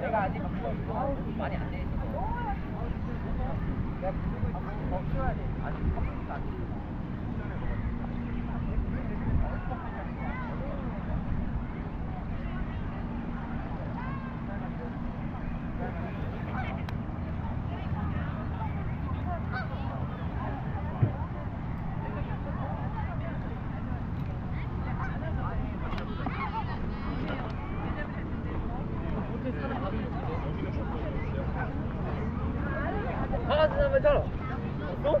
내가 아직 그거 많이 안돼 있어. 내가 그거 어, 쉬어야 돼. 아직 컴퓨터 안 돼. れだろ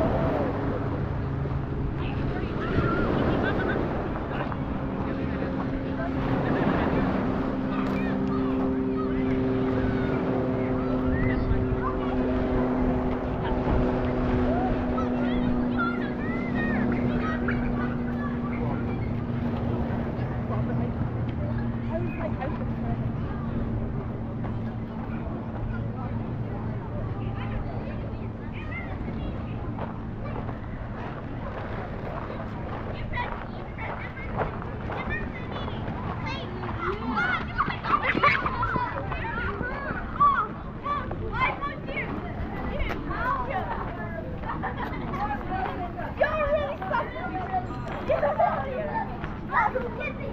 Oh, who did the